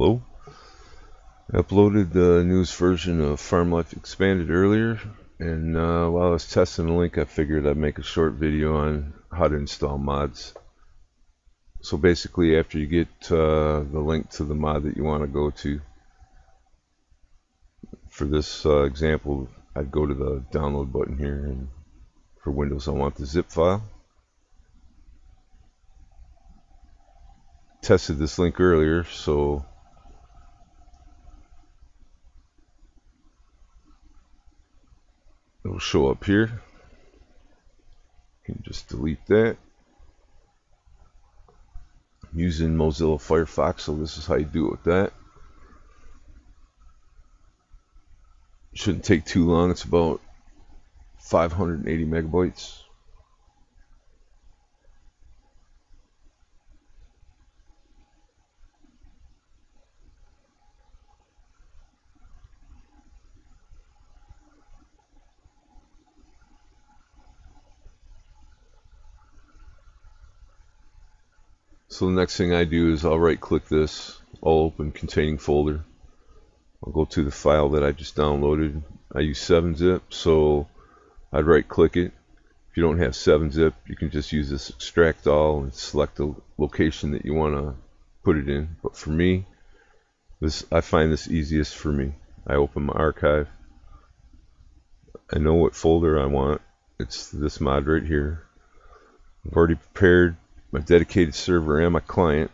Hello. I uploaded the newest version of Farm Life Expanded earlier, and uh, while I was testing the link, I figured I'd make a short video on how to install mods. So basically, after you get uh, the link to the mod that you want to go to, for this uh, example, I'd go to the download button here, and for Windows, I want the zip file. Tested this link earlier, so it'll show up here. You can just delete that. I'm using Mozilla Firefox, so this is how you do it with that. Shouldn't take too long. It's about 580 megabytes. So the next thing I do is I'll right click this, I'll open containing folder. I'll go to the file that I just downloaded. I use 7-zip, so I'd right click it. If you don't have 7-zip, you can just use this extract all and select the location that you want to put it in. But for me, this I find this easiest for me. I open my archive. I know what folder I want. It's this mod right here. I've already prepared my dedicated server and my client.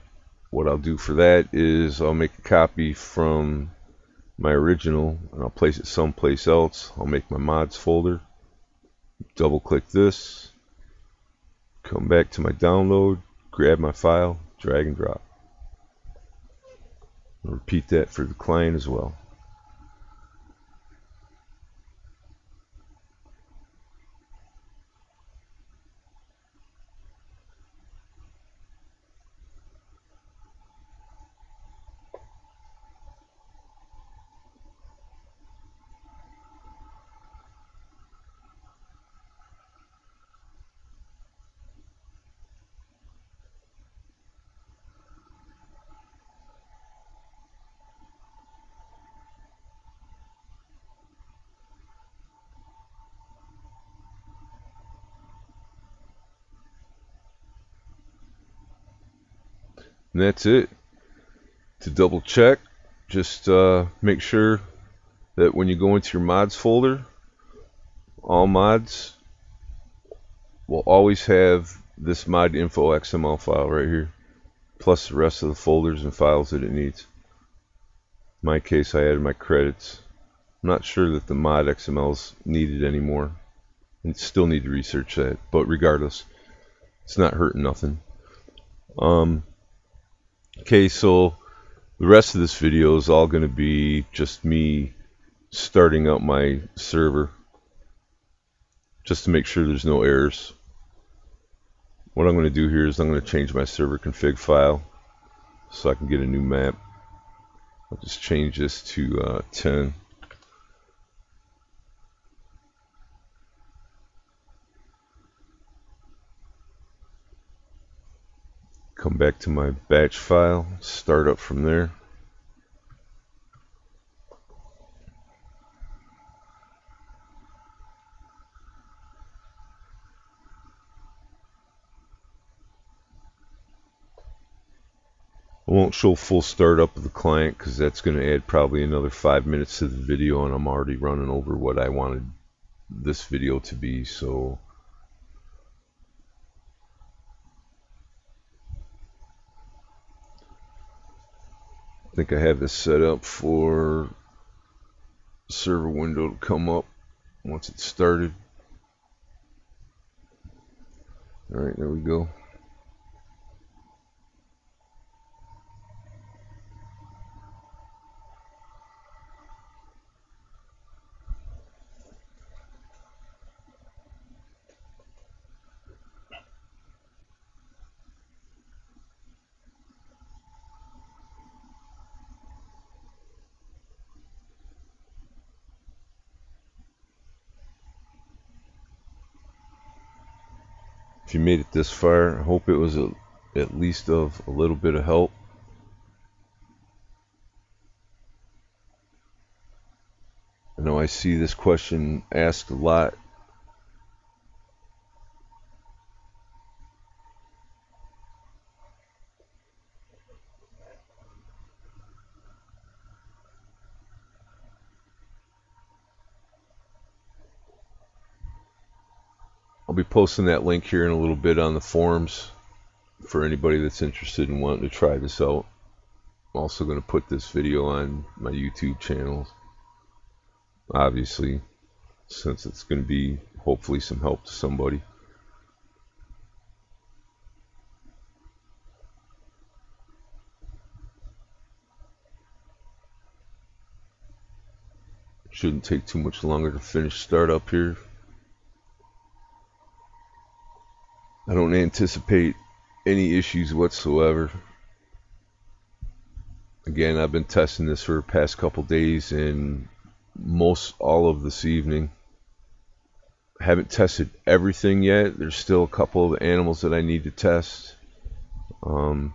What I'll do for that is I'll make a copy from my original and I'll place it someplace else. I'll make my mods folder. Double click this. Come back to my download. Grab my file. Drag and drop. I'll repeat that for the client as well. And that's it. To double check, just uh, make sure that when you go into your mods folder, all mods will always have this mod info XML file right here, plus the rest of the folders and files that it needs. In my case, I added my credits. I'm not sure that the mod XML is needed anymore. And still need to research that, but regardless, it's not hurting nothing. Um, Okay, so the rest of this video is all going to be just me starting up my server just to make sure there's no errors. What I'm going to do here is I'm going to change my server config file so I can get a new map. I'll just change this to uh, 10. Come back to my batch file, start up from there. I won't show full startup of the client because that's going to add probably another five minutes to the video and I'm already running over what I wanted this video to be so I think I have this set up for server window to come up once it's started. Alright, there we go. you made it this far, I hope it was a, at least of a little bit of help. I know I see this question asked a lot I'll be posting that link here in a little bit on the forums for anybody that's interested in wanting to try this out. I'm also going to put this video on my YouTube channel. Obviously, since it's going to be hopefully some help to somebody. Shouldn't take too much longer to finish startup here. I don't anticipate any issues whatsoever. Again, I've been testing this for the past couple days and most all of this evening. I haven't tested everything yet. There's still a couple of animals that I need to test. Um,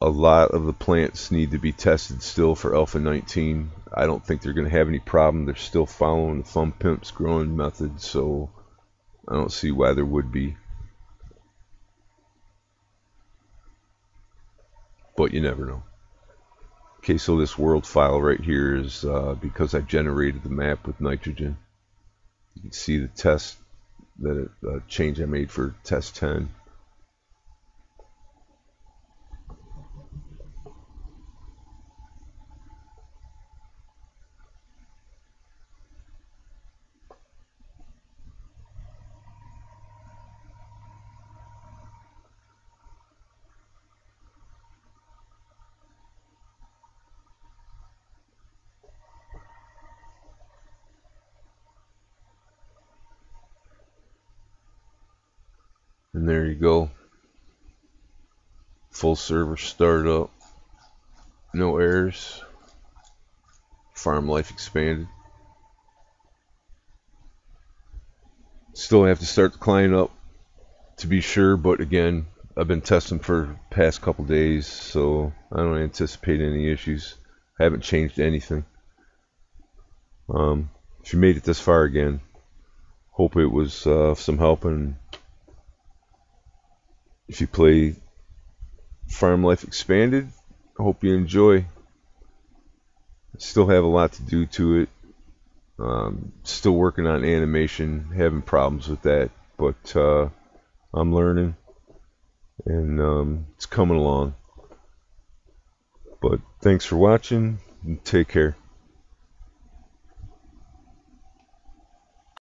a lot of the plants need to be tested still for alpha 19. I don't think they're going to have any problem. They're still following the Fun Pimps growing method, so I don't see why there would be. But you never know. Okay, so this world file right here is uh, because I generated the map with nitrogen. You can see the test that it, uh, change I made for test 10. And there you go. Full server startup. No errors. Farm life expanded. Still have to start the client up to be sure, but again, I've been testing for past couple days, so I don't anticipate any issues. I haven't changed anything. Um, if you made it this far again, hope it was uh, some help and if you play Farm Life Expanded, I hope you enjoy. I still have a lot to do to it. Um, still working on animation, having problems with that, but uh, I'm learning and um, it's coming along. But thanks for watching and take care.